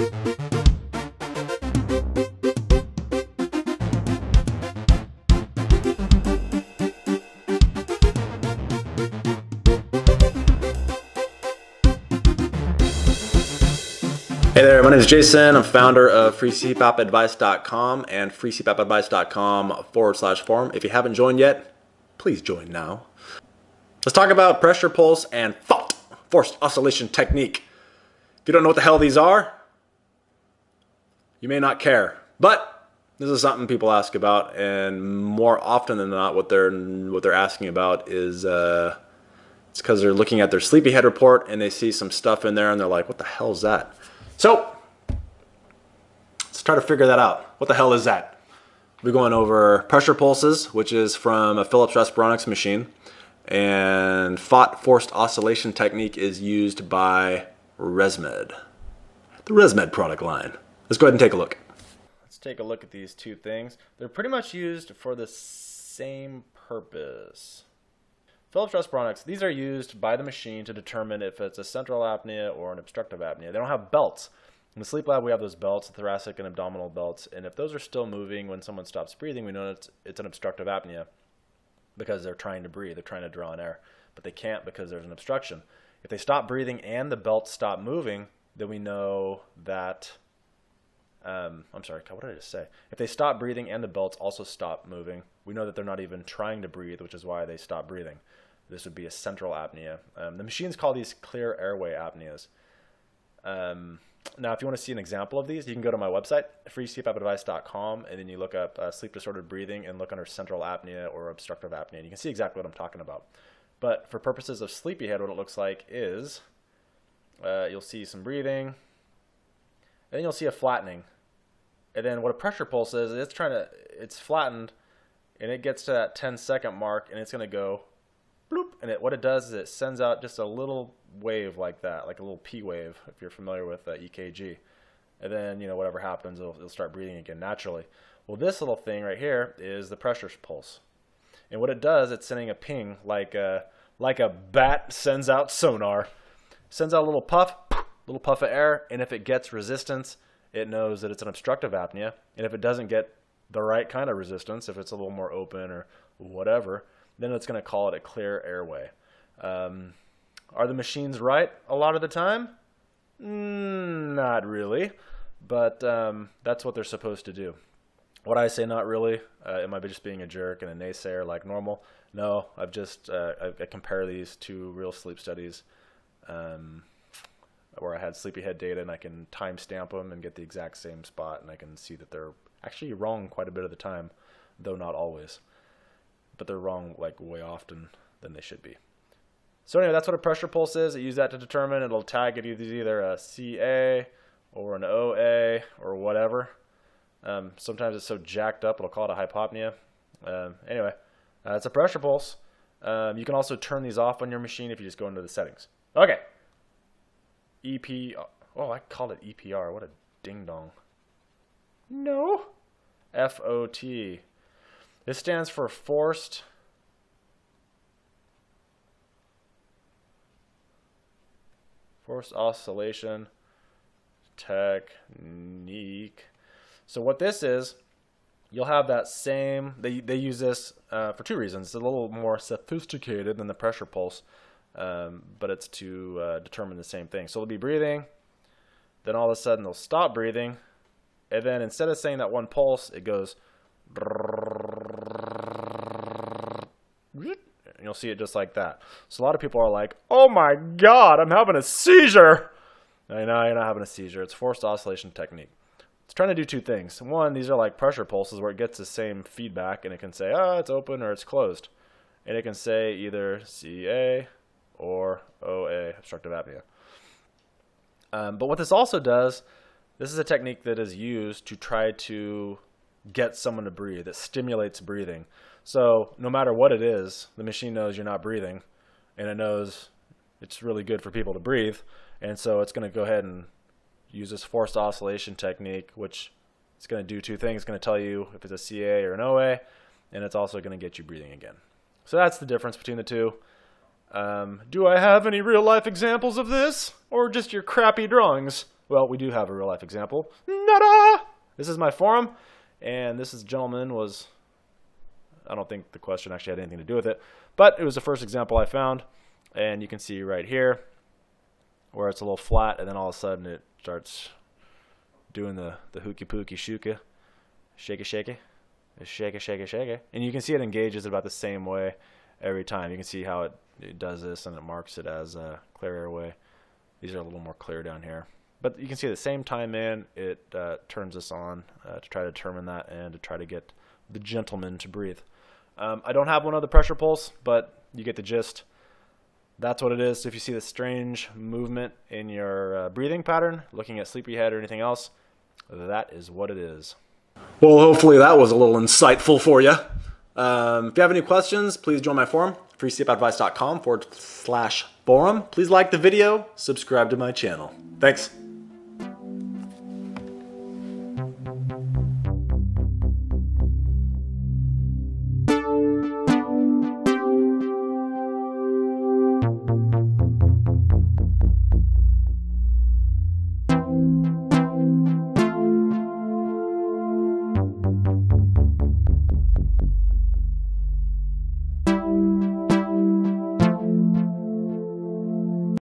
Hey there, my name is Jason. I'm founder of FreeCPAPadvice.com and FreeCPAPadvice.com forward slash forum. If you haven't joined yet, please join now. Let's talk about pressure pulse and FOT, forced oscillation technique. If you don't know what the hell these are, you may not care. But this is something people ask about, and more often than not, what they're what they're asking about is uh, it's because they're looking at their sleepyhead report and they see some stuff in there, and they're like, "What the hell is that?" So let's try to figure that out. What the hell is that? We're going over pressure pulses, which is from a Philips Respironics machine, and FOT forced oscillation technique is used by ResMed, the ResMed product line. Let's go ahead and take a look. Let's take a look at these two things. They're pretty much used for the same purpose. Philips Respironics, these are used by the machine to determine if it's a central apnea or an obstructive apnea. They don't have belts. In the sleep lab, we have those belts, the thoracic and abdominal belts, and if those are still moving when someone stops breathing, we know it's, it's an obstructive apnea because they're trying to breathe, they're trying to draw in air, but they can't because there's an obstruction. If they stop breathing and the belts stop moving, then we know that um, I'm sorry, what did I just say? If they stop breathing and the belts also stop moving, we know that they're not even trying to breathe, which is why they stop breathing. This would be a central apnea. Um, the machines call these clear airway apneas. Um, now, if you want to see an example of these, you can go to my website, freecpapadvice.com, and then you look up uh, sleep disordered breathing and look under central apnea or obstructive apnea, and you can see exactly what I'm talking about. But for purposes of sleepyhead, what it looks like is uh, you'll see some breathing, and then you'll see a flattening. And then what a pressure pulse is, it's trying to, it's flattened, and it gets to that 10 second mark, and it's going to go bloop, and it, what it does is it sends out just a little wave like that, like a little P wave, if you're familiar with uh, EKG. And then, you know, whatever happens, it'll, it'll start breathing again naturally. Well, this little thing right here is the pressure pulse. And what it does, it's sending a ping like a, like a bat sends out sonar. Sends out a little puff, little puff of air, and if it gets resistance, it knows that it's an obstructive apnea. And if it doesn't get the right kind of resistance, if it's a little more open or whatever, then it's going to call it a clear airway. Um, are the machines right a lot of the time? Mm, not really, but um, that's what they're supposed to do. What I say, not really. Uh, am I just being a jerk and a naysayer like normal? No, I've just uh, I, I, compare these to real sleep studies, um, where I had sleepyhead data and I can timestamp them and get the exact same spot, and I can see that they're actually wrong quite a bit of the time, though not always but they're wrong like way often than they should be. So anyway, that's what a pressure pulse is. I use that to determine. It'll tag it either a CA or an OA or whatever. Um, sometimes it's so jacked up, it'll call it a hypopnea. Um, anyway, uh, it's a pressure pulse. Um, you can also turn these off on your machine if you just go into the settings. Okay. EP. Oh, I called it EPR. What a ding dong. No. FOT. This stands for forced forced oscillation technique. So what this is, you'll have that same, they, they use this uh, for two reasons. It's a little more sophisticated than the pressure pulse, um, but it's to uh, determine the same thing. So they'll be breathing, then all of a sudden they'll stop breathing, and then instead of saying that one pulse, it goes and you'll see it just like that. So a lot of people are like, oh my God, I'm having a seizure. I know you're not having a seizure. It's forced oscillation technique. It's trying to do two things. One, these are like pressure pulses where it gets the same feedback and it can say, oh, it's open or it's closed. And it can say either CA or OA, obstructive apnea. Um, but what this also does, this is a technique that is used to try to get someone to breathe. It stimulates breathing. So no matter what it is, the machine knows you're not breathing, and it knows it's really good for people to breathe, and so it's going to go ahead and use this forced oscillation technique, which is going to do two things. It's going to tell you if it's a CA or an OA, and it's also going to get you breathing again. So that's the difference between the two. Um, do I have any real life examples of this, or just your crappy drawings? Well, we do have a real life example. Nada! This is my forum, and this is gentleman was. I don't think the question actually had anything to do with it, but it was the first example I found, and you can see right here where it's a little flat, and then all of a sudden it starts doing the the hooky pooky shuka, shake it, shake it, shake it, shake it, shake it, and you can see it engages about the same way every time. You can see how it, it does this, and it marks it as a clear airway. These are a little more clear down here. But you can see the same time in, it uh, turns this on uh, to try to determine that and to try to get the gentleman to breathe. Um, I don't have one of the pressure pulse, but you get the gist. That's what it is. If you see the strange movement in your uh, breathing pattern, looking at sleepyhead or anything else, that is what it is. Well, hopefully that was a little insightful for you. Um, if you have any questions, please join my forum, freecpapadvice.com forward slash forum. Please like the video, subscribe to my channel. Thanks.